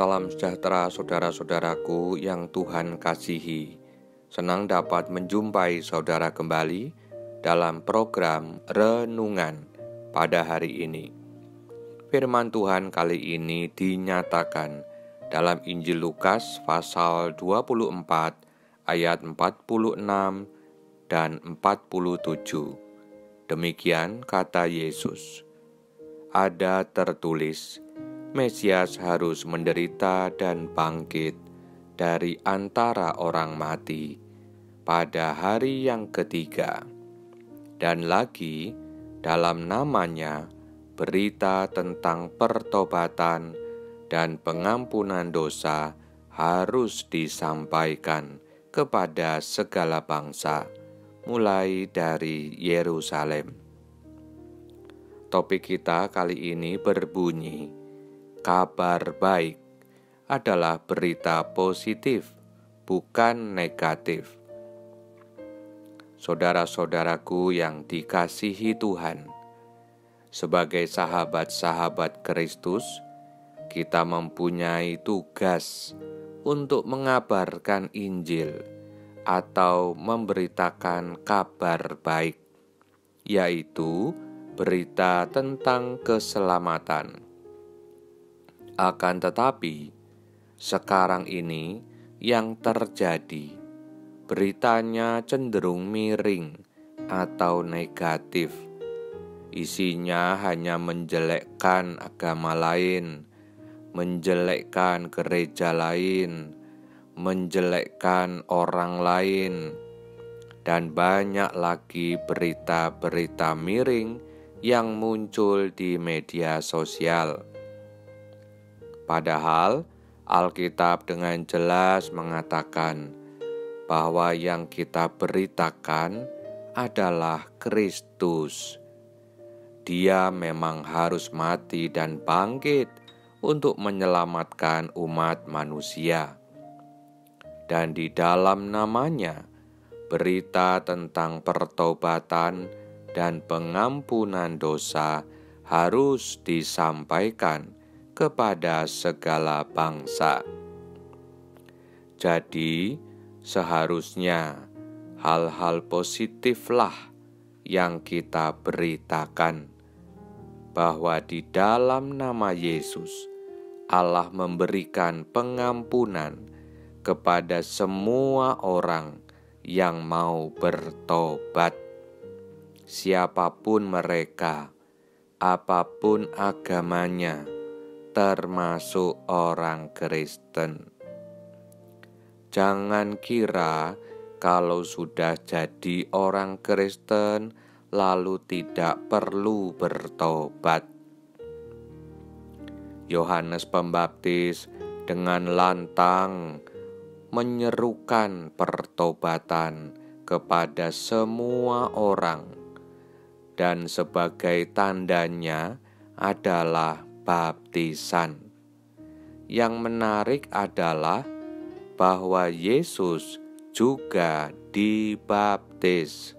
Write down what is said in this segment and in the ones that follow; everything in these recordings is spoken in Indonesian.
Salam sejahtera saudara-saudaraku yang Tuhan kasihi. Senang dapat menjumpai saudara kembali dalam program renungan pada hari ini. Firman Tuhan kali ini dinyatakan dalam Injil Lukas pasal 24 ayat 46 dan 47. Demikian kata Yesus. Ada tertulis, Mesias harus menderita dan bangkit dari antara orang mati pada hari yang ketiga, dan lagi dalam namanya berita tentang pertobatan dan pengampunan dosa harus disampaikan kepada segala bangsa, mulai dari Yerusalem. Topik kita kali ini berbunyi kabar baik adalah berita positif, bukan negatif. Saudara-saudaraku yang dikasihi Tuhan, sebagai sahabat-sahabat Kristus, kita mempunyai tugas untuk mengabarkan Injil atau memberitakan kabar baik, yaitu berita tentang keselamatan. Akan tetapi, sekarang ini yang terjadi, beritanya cenderung miring atau negatif. Isinya hanya menjelekkan agama lain, menjelekkan gereja lain, menjelekkan orang lain, dan banyak lagi berita-berita miring yang muncul di media sosial. Padahal Alkitab dengan jelas mengatakan bahwa yang kita beritakan adalah Kristus. Dia memang harus mati dan bangkit untuk menyelamatkan umat manusia. Dan di dalam namanya, berita tentang pertobatan dan pengampunan dosa harus disampaikan kepada segala bangsa. Jadi, seharusnya hal-hal positiflah yang kita beritakan bahwa di dalam nama Yesus Allah memberikan pengampunan kepada semua orang yang mau bertobat, siapa pun mereka, apa pun agamanya termasuk orang Kristen. Jangan kira kalau sudah jadi orang Kristen lalu tidak perlu bertobat. Yohanes Pembaptis dengan lantang menyerukan pertobatan kepada semua orang, dan sebagai tandanya adalah baptisan. Yang menarik adalah bahwa Yesus juga dibaptis.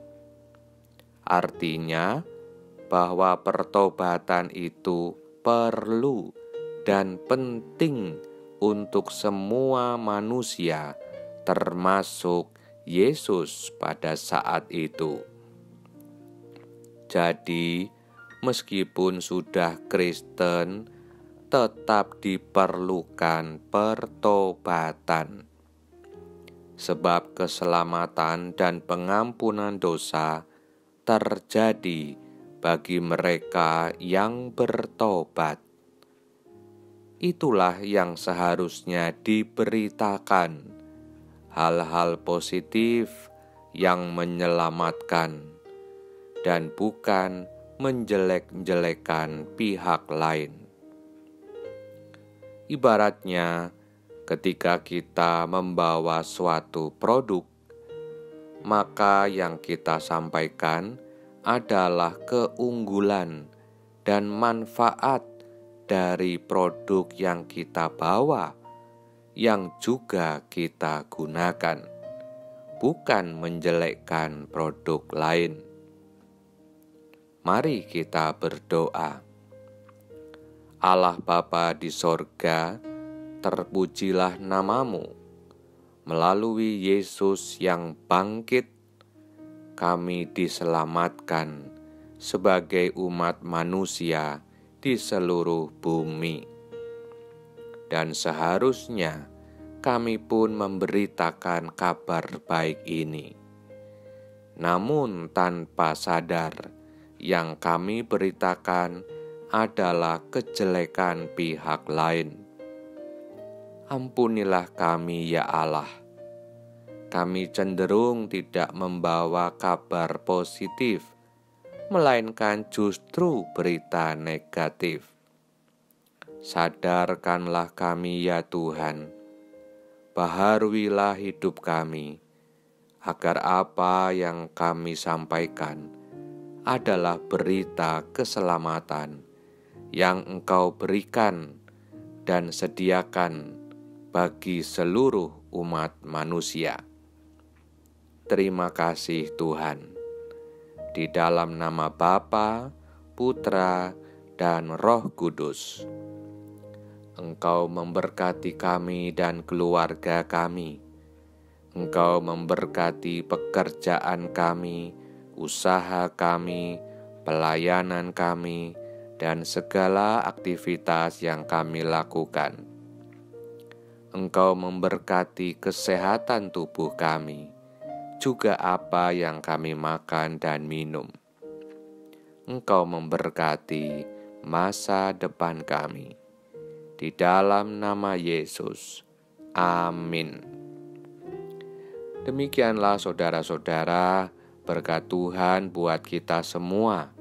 Artinya, bahwa pertobatan itu perlu dan penting untuk semua manusia, termasuk Yesus pada saat itu. Jadi, meskipun sudah Kristen, tetap diperlukan pertobatan, sebab keselamatan dan pengampunan dosa terjadi bagi mereka yang bertobat. Itulah yang seharusnya diberitakan, hal-hal positif yang menyelamatkan, dan bukan menjelek-jelekan pihak lain. Ibaratnya, ketika kita membawa suatu produk, maka yang kita sampaikan adalah keunggulan dan manfaat dari produk yang kita bawa, yang juga kita gunakan, bukan menjelekkan produk lain. Mari kita berdoa. Allah Bapa di sorga, terpujilah namamu. Melalui Yesus yang bangkit, kami diselamatkan sebagai umat manusia di seluruh bumi. Dan seharusnya kami pun memberitakan kabar baik ini. Namun tanpa sadar, yang kami beritakan adalah kejelekan pihak lain. Ampunilah kami ya Allah. Kami cenderung tidak membawa kabar positif melainkan justru berita negatif. Sadarkanlah kami, ya Tuhan, baharuilah hidup kami, agar apa yang kami sampaikan adalah berita keselamatan yang Engkau berikan dan sediakan bagi seluruh umat manusia. Terima kasih, Tuhan di dalam nama Bapa, Putra, dan Roh Kudus. Engkau memberkati kami dan keluarga kami. Engkau memberkati pekerjaan kami, usaha kami, pelayanan kami, dan segala aktivitas yang kami lakukan. Engkau memberkati kesehatan tubuh kami juga apa yang kami makan dan minum. Engkau memberkati masa depan kami. Di dalam nama Yesus, amin. Demikianlah saudara-saudara, berkat Tuhan buat kita semua.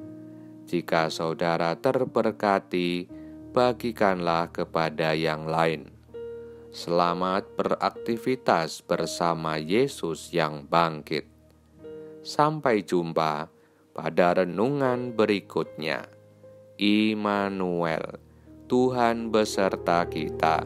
Jika saudara terberkati, bagikanlah kepada yang lain Selamat beraktivitas bersama Yesus yang bangkit. Sampai jumpa pada renungan berikutnya. Immanuel, Tuhan beserta kita.